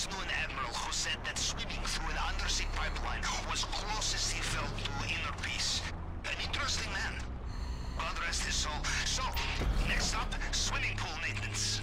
Snow and Admiral, who said that swimming through an undersea pipeline was closest he felt to inner peace. An interesting man. God rest his soul. So, next up, swimming pool maintenance.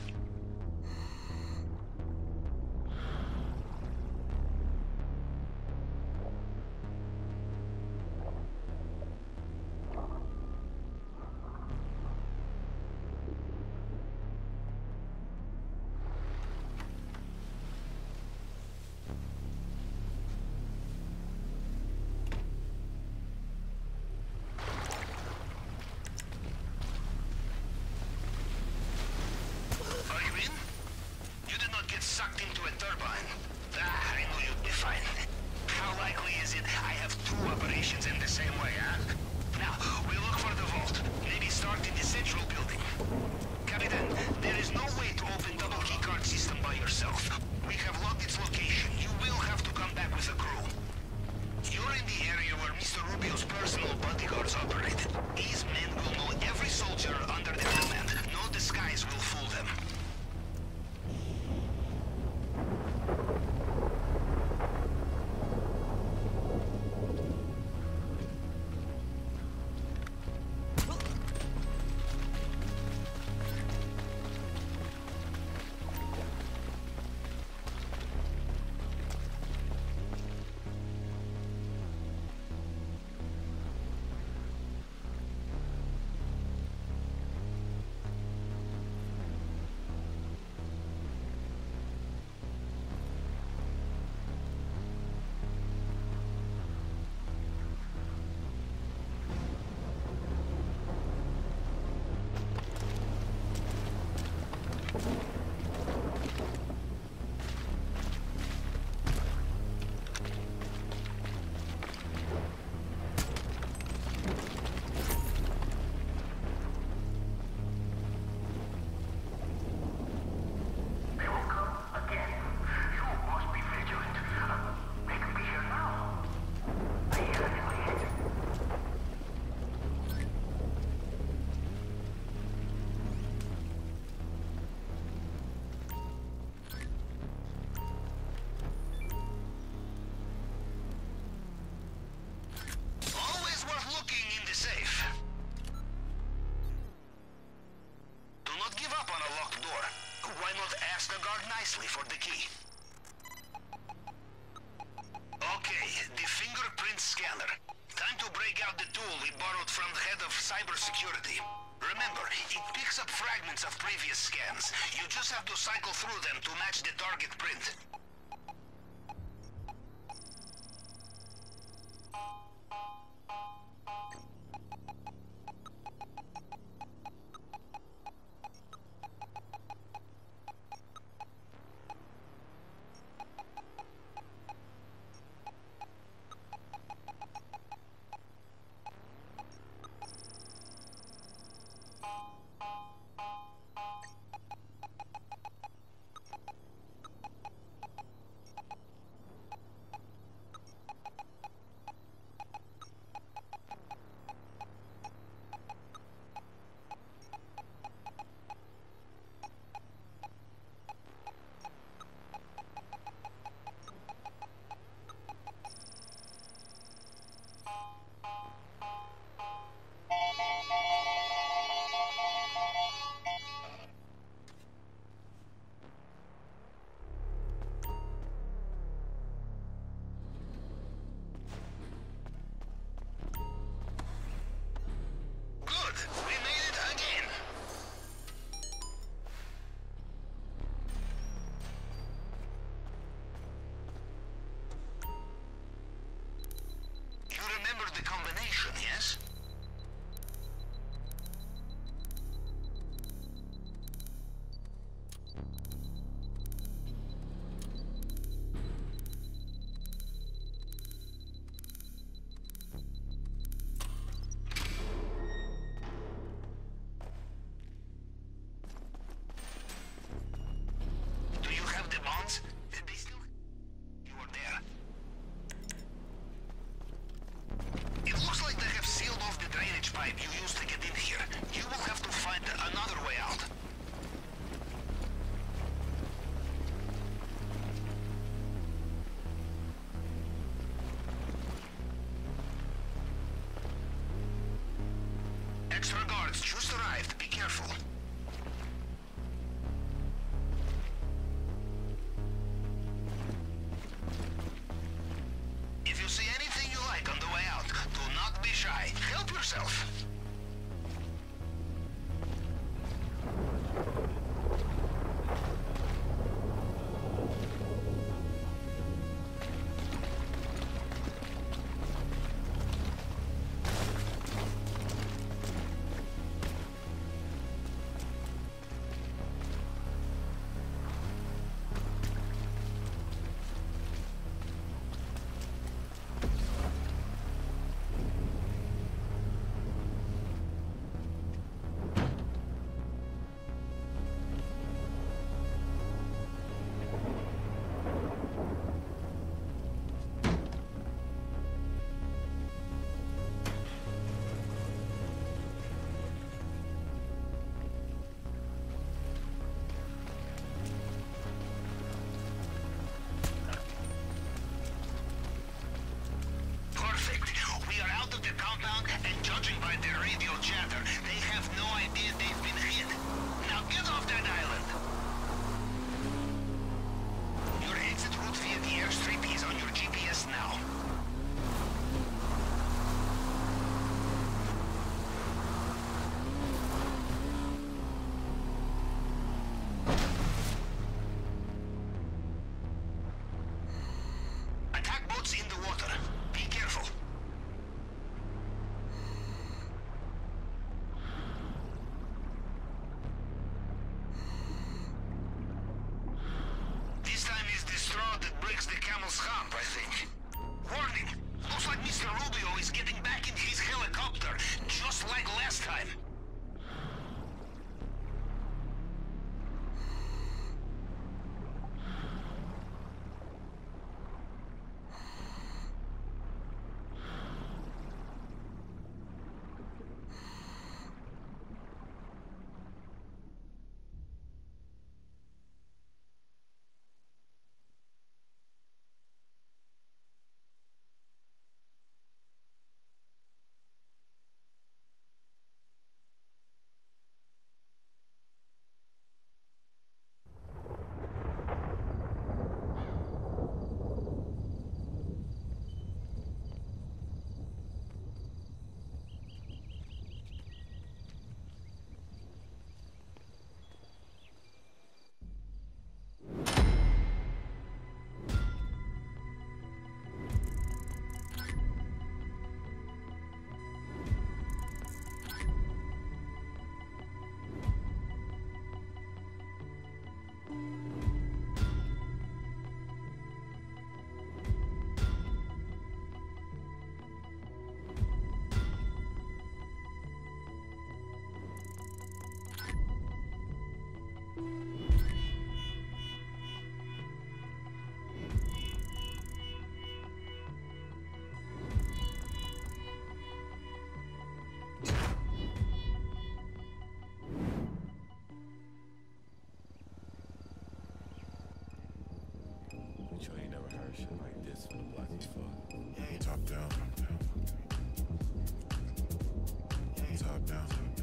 Okay, the fingerprint scanner. Time to break out the tool we borrowed from the head of cybersecurity. Remember, it picks up fragments of previous scans. You just have to cycle through them to match the target print. Yes? pipe you used to get in here. You will have to find another way out. Extra guards just arrived. Be careful. I think. But you ain't never heard shit like this from the block before. Top down. Top down. Top down.